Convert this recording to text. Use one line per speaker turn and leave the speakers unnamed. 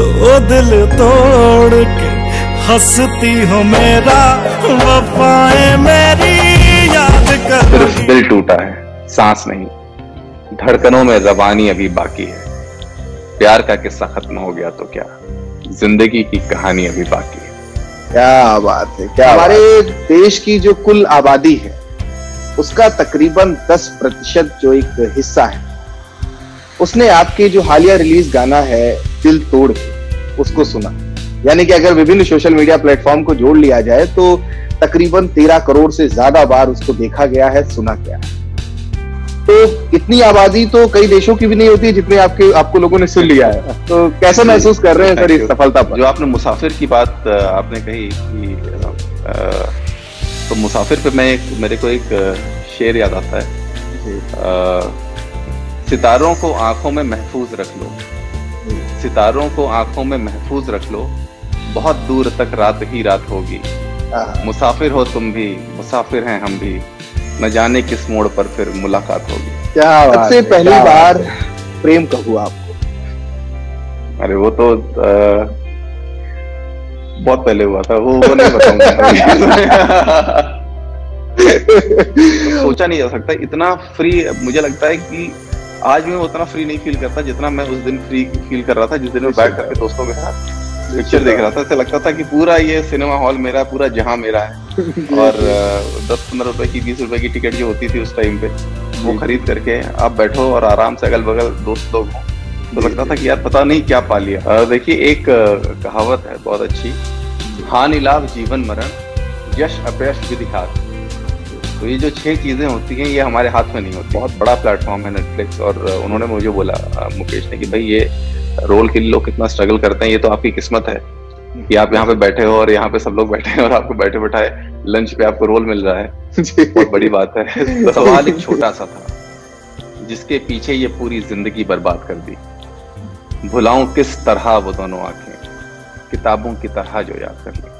ओ दिल तोड़ के हंसती हो मेरा वफाएँ मेरी याद कर
सिर्फ़ दिल टूटा है सांस नहीं धड़कनों में जबानी अभी बाकी है। प्यार का किस्सा खत्म हो गया तो क्या ज़िंदगी की कहानी अभी बाकी है।
क्या बात है क्या हमारे देश की जो कुल आबादी है उसका तकरीबन 10 प्रतिशत जो एक हिस्सा है उसने आपके जो हालिया रिलीज़ गाना है दिल तोड़ के उसको सुना। यानी कि अगर विभिन्न सोशल मीडिया प्लेटफॉर्म को जोड़ लिया जाए तो तकरीबन तेरह करोड़ से ज़्यादा बार उसको देखा गया है सुना गया है। तो इतनी आबादी तो कई देशों की भी नहीं होती जितने आपके आपको लोगों ने सुन लिया है। तो कैसा महसूस कर रहे हैं सर इस सफलता पर?
जो आपने मुसाफिर की बात आपने कही कि तो मुसाफिर पे मैं एक मेरे को एक शेर याद आता है। सितारों को आँखों में महफूज रख लो। सितारों को आँखों में महफूज रख लो। बहुत दूर तक रात ही रात होगी। हाँ। मुसाफिर हो तुम भी मुसाफिर हैं हम भी। न जाने किस मोड़ पर फिर मुलाकात होगी।
क्या सबसे पहली क्या बार प्रेम कब हुआ आपको।
अरे वो तो आ, बहुत पहले हुआ था वो, वो नहीं बताऊँगा। सोचा नहीं जा सकता इतना फ्री मुझे लगता है कि आज मैं उतना फ्री नहीं फील करता जितना मैं उस दिन फ्री फील कर रहा था जिस दिन मैं बैठ करके दोस्तों के साथ पिक्चर देख रहा था। ऐसा लगता था कि पूरा ये सिनेमा हॉल मेरा पूरा जहाँ मेरा है। और दस पंद्रह रुपए की बीस रुपए की टिकट जो होती थी उस टाइम पे वो खरीद करके आप बैठो और आराम से अगल बगल दोस्त लोग हो। तो लगता था कि यार पता नहीं क्या पा लिया। देखिए एक कहावत है बहुत अच्छी हानि लाभ जीवन मरण यश अपयश विधि हाथ तो ये जो छह चीज़ें होती हैं ये हमारे हाथ में नहीं होती। बहुत बड़ा प्लेटफॉर्म है नेटफ्लिक्स और उन्होंने मुझे बोला मुकेश ने कि भाई ये रोल के लिए लोग कितना स्ट्रगल करते हैं ये तो आपकी किस्मत है कि आप यहाँ पे बैठे हो और यहाँ पे सब लोग बैठे हैं और आपको बैठे बैठाए लंच पे आपको रोल मिल रहा है। बहुत बड़ी बात है। तो सवाल एक छोटा सा था जिसके पीछे ये पूरी ज़िंदगी बर्बाद कर दी। भुलाऊं किस तरह वो दोनों आँखें किताबों की तरह जो याद कर ली।